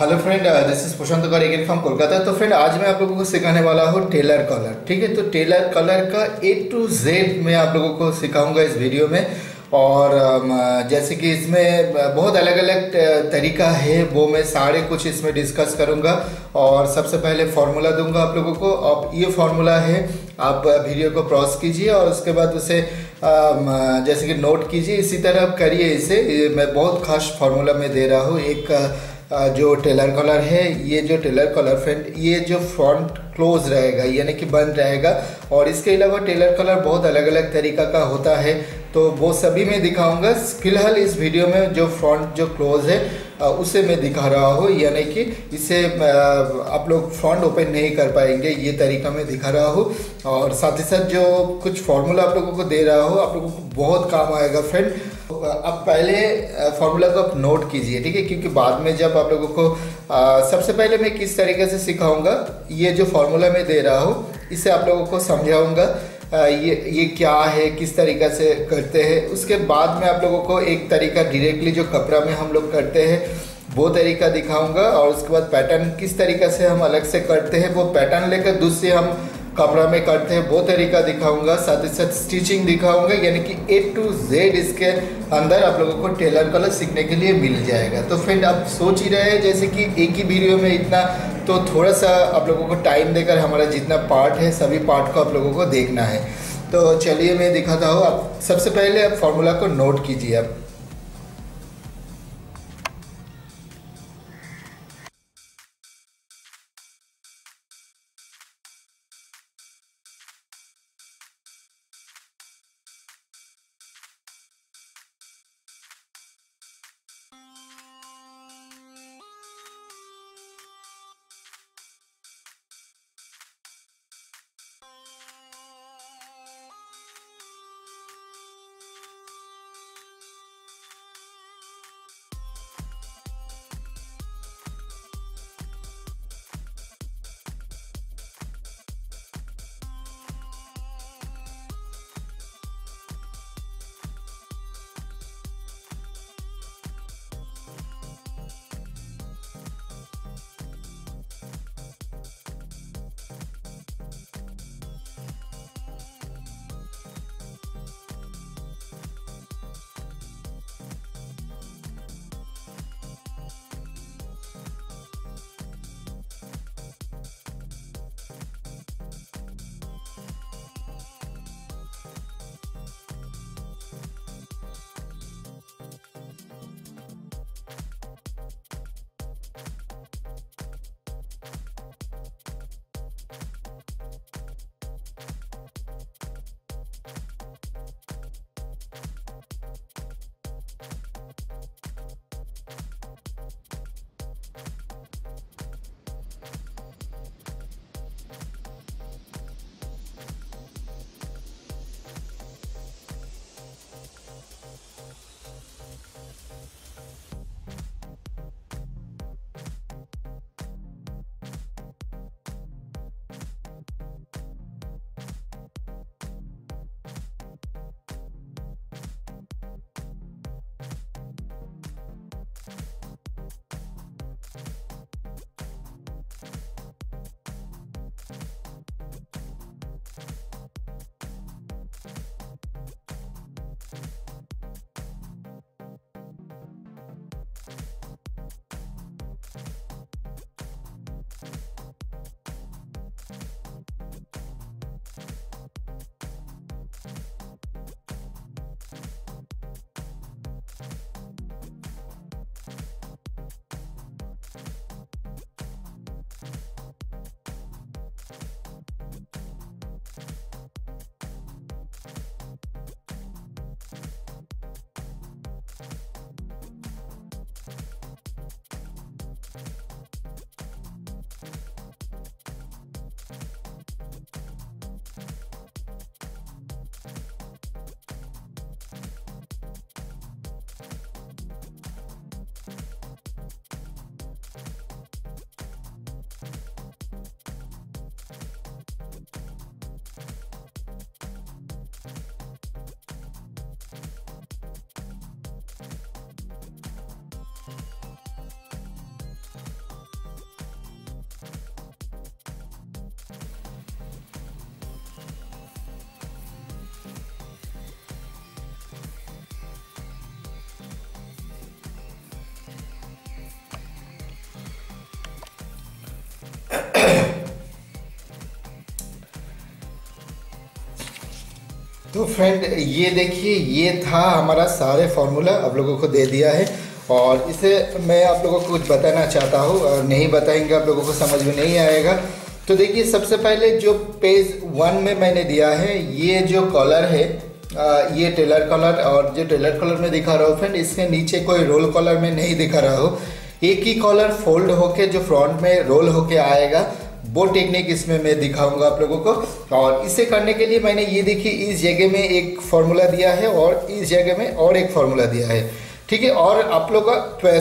Hello friend this is Prashant again from Kolkata. तो friend आज मैं आप लोगों को सिखाने वाला हूँ टेलर कलर ठीक है? तो टेलर कलर का ए टू जेड मैं आप लोगों को सिखाऊँगा इस वीडियो में। और um, जैसे कि इसमें बहुत अलग अलग तरीका है वो मैं सारे कुछ इसमें डिस्कस करूँगा। और सबसे पहले फार्मूला दूँगा आप लोगों को। अब ये फार्मूला है आप वीडियो को क्रॉस कीजिए और उसके बाद उसे um, जैसे कि नोट कीजिए। इसी तरह आप करिए इसे। मैं बहुत खास फार्मूला में दे रहा हूँ। एक जो टेलर कलर है, ये जो टेलर कलर फ्रंट ये जो फ्रंट क्लोज रहेगा, यानी कि बंद रहेगा, और इसके अलावा टेलर कलर बहुत अलग अलग तरीका का होता है तो वो सभी मैं दिखाऊँगा। फ़िलहाल इस वीडियो में जो फ्रंट जो क्लोज है उसे मैं दिखा रहा हूँ, यानी कि इसे आप लोग फ्रंट ओपन नहीं कर पाएँगे, ये तरीका मैं दिखा रहा हूँ। और साथ ही साथ जो कुछ फॉर्मूला आप लोगों को दे रहा हूँ, आप लोगों को बहुत काम आएगा, फ्रेंड। अब पहले फॉर्मूला को आप नोट कीजिए ठीक है? क्योंकि बाद में जब आप लोगों को आ, सबसे पहले मैं किस तरीके से सिखाऊँगा ये जो फॉर्मूला मैं दे रहा हूँ इसे आप लोगों को समझाऊँगा ये ये क्या है किस तरीका से करते हैं उसके बाद में आप लोगों को एक तरीका डायरेक्टली जो कपड़ा में हम लोग करते हैं वो तरीका दिखाऊँगा और उसके बाद पैटर्न किस तरीका से हम अलग से करते हैं वो पैटर्न लेकर दूसरे हम कपड़ा में करते हैं, वो तरीका दिखाऊँगा, साथ ही साथ स्टिचिंग दिखाऊँगा, यानी कि ए टू जेड इसके अंदर आप लोगों को टेलर कलर सीखने के लिए मिल जाएगा। तो फ्रेंड आप सोच ही रहे हैं, जैसे कि एक ही वीडियो में इतना तो थोड़ा सा आप लोगों को टाइम देकर हमारा जितना पार्ट है, सभी पार्ट को आप लोगों को देखना है। तो चलिए मैं दिखाता हूँ, आप सबसे पहले आप फॉर्मूला को नोट कीजिए आप। तो फ्रेंड ये देखिए, ये था हमारा सारे फार्मूला आप लोगों को दे दिया है। और इसे मैं आप लोगों को कुछ बताना चाहता हूँ, और नहीं बताएँगे, आप लोगों को समझ में नहीं आएगा। तो देखिए, सबसे पहले जो पेज वन में मैंने दिया है, ये जो कॉलर है ये टेलर कॉलर और जो टेलर कलर में दिखा रहा हूँ फ्रेंड इसके नीचे कोई रोल कॉलर में नहीं दिखा रहा हो। एक ही कॉलर फोल्ड होके, जो फ्रंट में रोल होके आएगा वो टेक्निक इसमें मैं दिखाऊँगा आप लोगों को। और इसे करने के लिए मैंने ये देखिए, इस जगह में एक फॉर्मूला दिया है और इस जगह में और एक फॉर्मूला दिया है। ठीक है, और आप लोग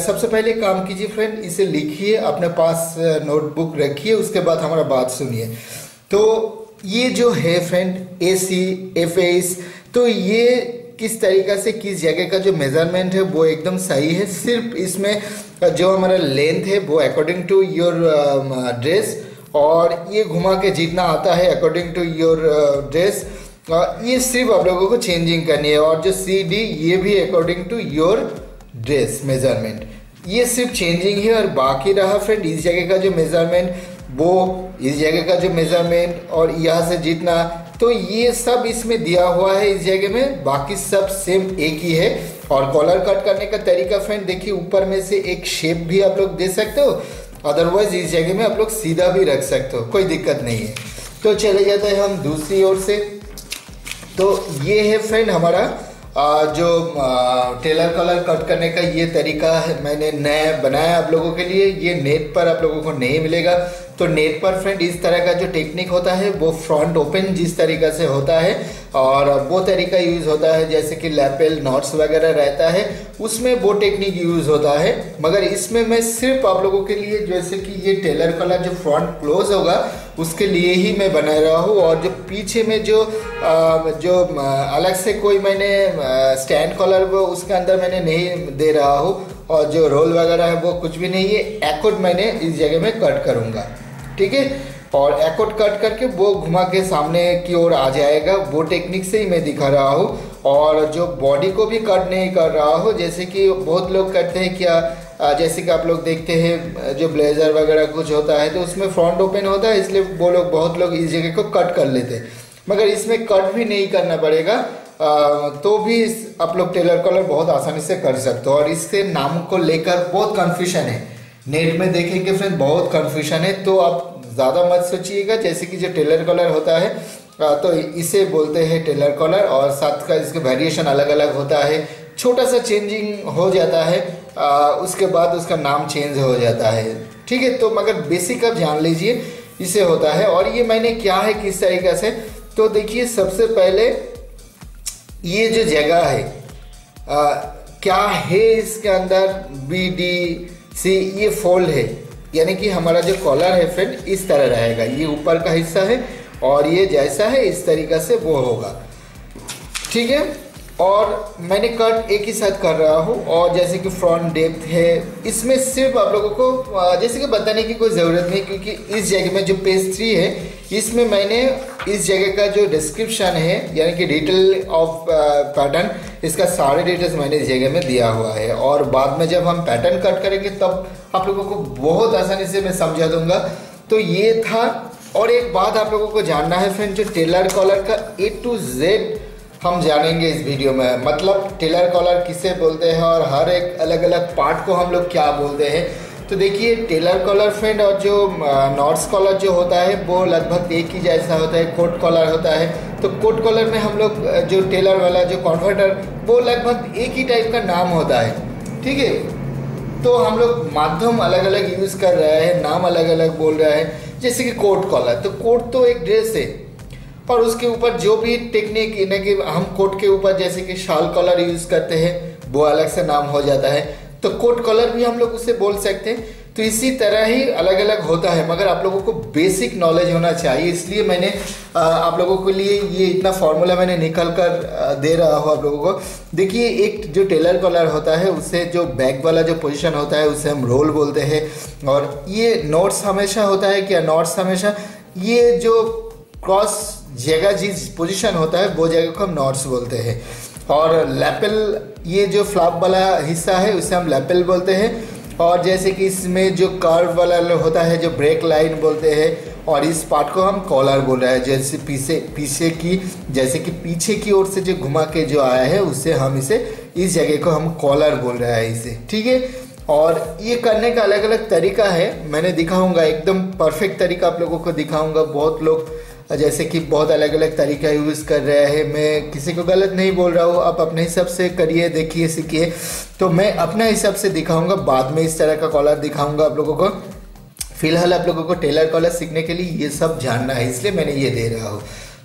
सबसे पहले काम कीजिए फ्रेंड इसे लिखिए, अपने पास नोटबुक रखिए, उसके बाद हमारा बात सुनिए। तो ये जो है friend A C F S तो ये किस तरीका से, किस जगह का जो मेज़रमेंट है, वो एकदम सही है। सिर्फ़ इसमें, जो हमारा लेंथ है, वो अकॉर्डिंग टू योर ड्रेस और ये घुमा के जितना आता है अकॉर्डिंग टू योर ड्रेस ये सिर्फ़ आप लोगों को चेंजिंग करनी है और जो सी डी ये भी according to your dress measurement ये सिर्फ़ चेंजिंग है और बाकी रहा फ्रेंड इस जगह का जो मेज़रमेंट वो इस जगह का जो मेज़रमेंट और यहाँ से जितना। तो ये सब इसमें दिया हुआ है इस जगह में, बाकी सब सेम एक ही है। और कॉलर कट करने का तरीका फ्रेंड देखिए ऊपर में से एक शेप भी आप लोग दे सकते हो। अदरवाइज़ इस जगह में आप लोग सीधा भी रख सकते हो, कोई दिक्कत नहीं है। तो चले जाते हैं हम दूसरी ओर से। तो ये है फ्रेंड हमारा जो टेलर कलर कट करने का ये तरीका मैंने नया बनाया आप लोगों के लिए, ये नेट पर आप लोगों को नहीं मिलेगा। तो नेट पर फ्रेंड इस तरह का जो टेक्निक होता है, वो फ्रंट ओपन जिस तरीका से होता है, और वो तरीका यूज़ होता है, जैसे कि लैपेल नॉट्स वगैरह रहता है, उसमें वो टेक्निक यूज़ होता है। मगर इसमें मैं सिर्फ़ आप लोगों के लिए, जैसे कि ये टेलर कलर जो फ्रंट क्लोज होगा, उसके लिए ही मैं बना रहा हूँ, और जो पीछे में जो जो अलग से कोई मैंने स्टैंड कॉलर वो उसके अंदर मैंने नहीं दे रहा हूँ और जो रोल वगैरह है वो कुछ भी नहीं है एकोड मैंने इस जगह में कट करूँगा, ठीक है? और एकोट कट करके वो घुमा के सामने की ओर आ जाएगा, वो टेक्निक से ही मैं दिखा रहा हूँ। और जो बॉडी को भी कट नहीं कर रहा हूँ, जैसे कि बहुत लोग करते हैं क्या जैसे कि आप लोग देखते हैं जो ब्लेजर वगैरह कुछ होता है तो उसमें फ्रंट ओपन होता है, इसलिए वो लोग, बहुत लोग इस जगह को कट कर लेते हैं। मगर इसमें कट भी नहीं करना पड़ेगा। तो भी आप लोग टेलर कलर बहुत आसानी से कर सकते हो और इससे नाम को लेकर बहुत कन्फ्यूज़न है। नेट में देखेंगे फ्रेंड बहुत कन्फ्यूज़न है तो आप ज़्यादा मत सोचिएगा। जैसे कि जो टेलर कलर होता है तो इसे बोलते हैं टेलर कलर और साथ का इसके वेरिएशन अलग अलग होता है। छोटा सा चेंजिंग हो जाता है आ, उसके बाद उसका नाम चेंज हो जाता है। ठीक है तो मगर बेसिक आप जान लीजिए इसे होता है। और ये मैंने क्या है किस तरीके से? तो देखिए सबसे पहले ये जो जगह है आ, क्या है इसके अंदर? बी डी सी ये फोल्ड है। यानी कि हमारा जो कॉलर है फ्रेंड इस तरह रहेगा। ये ऊपर का हिस्सा है और ये जैसा है इस तरीका से वो होगा। ठीक है? और मैंने कट एक ही साथ कर रहा हूँ और जैसे कि फ्रंट डेप्थ है, इसमें सिर्फ़ आप लोगों को जैसे कि बताने की कोई ज़रूरत नहीं, क्योंकि इस जगह में जो पेज थ्री है, इसमें मैंने इस जगह का जो डिस्क्रिप्शन है, यानी कि डिटेल ऑफ़ पैटर्न इसका सारे डिटेल्स मैंने इस जगह में दिया हुआ है। और बाद में जब हम पैटर्न कट करेंगे, तब आप लोगों को बहुत आसानी से मैं समझा दूँगा। तो ये था, और एक बात आप लोगों को जानना है फ्रेंड जो टेलर कॉलर का ए टू जेड हम जानेंगे इस वीडियो में। मतलब टेलर कॉलर किसे बोलते हैं और हर एक अलग अलग पार्ट को हम लोग क्या बोलते हैं। तो देखिए, टेलर कॉलर फ्रेंड और जो नॉट्स कॉलर जो होता है, वो लगभग एक ही जैसा होता है, कोट कॉलर होता है। तो कोट कॉलर में हम लोग जो टेलर वाला, जो कन्वर्टर, वो लगभग एक ही टाइप का नाम होता है। ठीक है? तो हम लोग माध्यम अलग अलग यूज़ कर रहे हैं, नाम अलग अलग बोल रहे हैं, जैसे कि कोट कॉलर। तो कोट तो एक ड्रेस है। और उसके ऊपर जो भी टेक्निक यानी कि हम कोट के ऊपर जैसे कि शाल कॉलर यूज़ करते हैं, वो अलग से नाम हो जाता है। तो कोट कॉलर भी हम लोग उसे बोल सकते हैं। तो इसी तरह ही अलग अलग होता है, मगर आप लोगों को बेसिक नॉलेज होना चाहिए। इसलिए मैंने आप लोगों के लिए ये इतना फॉर्मूला मैंने निकल कर दे रहा हूँ आप लोगों को। देखिए, एक जो टेलर कॉलर होता है उससे जो बैक वाला जो पोजीशन होता है, उसे हम रोल बोलते हैं। और ये नोट्स हमेशा होता है क्या? नोट्स हमेशा, ये जो क्रॉस जगह जिस पोजीशन होता है, वो जगह को हम नॉट्स बोलते हैं। और लैपल ये जो फ्लॉप वाला हिस्सा है, उसे हम लैपल बोलते हैं। और जैसे कि इसमें जो कर्व वाला होता है, जो ब्रेक लाइन बोलते हैं, और इस पार्ट को हम कॉलर बोल रहे हैं। जैसे पीछे पीछे की, जैसे कि पीछे की ओर से जो घुमा के जो आया है उससे हम इसे इस जगह को हम कॉलर बोल रहे हैं इसे, ठीक है? और ये करने का अलग अलग तरीका है। मैंने दिखाऊँगा, एकदम परफेक्ट तरीका आप लोगों को दिखाऊँगा। बहुत लोग जैसे कि बहुत अलग अलग तरीका यूज़ कर रहे हैं मैं किसी को गलत नहीं बोल रहा हूँ आप अपने हिसाब से करिए देखिए सीखिए। तो मैं अपने हिसाब से दिखाऊँगा बाद में इस तरह का कॉलर दिखाऊँगा आप लोगों को। फ़िलहाल आप लोगों को टेलर कॉलर सीखने के लिए ये सब जानना है इसलिए मैंने ये दे रहा हूँ।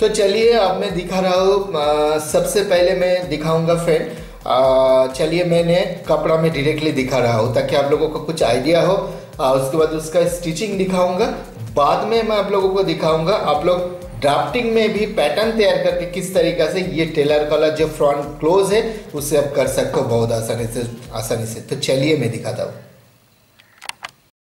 तो चलिए अब मैं दिखा रहा हूँ सबसे पहले मैं दिखाऊँगा फ्रेंड चलिए मैंने कपड़ा में डायरेक्टली दिखा रहा हूँ ताकि आप लोगों को कुछ आइडिया हो। आ, उसके बाद उसका स्टिचिंग दिखाऊँगा। बाद में मैं आप लोगों को दिखाऊँगा, आप लोग ड्राफ्टिंग में भी पैटर्न तैयार करके किस तरीका से ये टेलर कलर जो फ्रंट क्लोज है उससे आप कर सकते हो, बहुत आसानी से आसानी से। तो चलिए मैं दिखाता हूँ।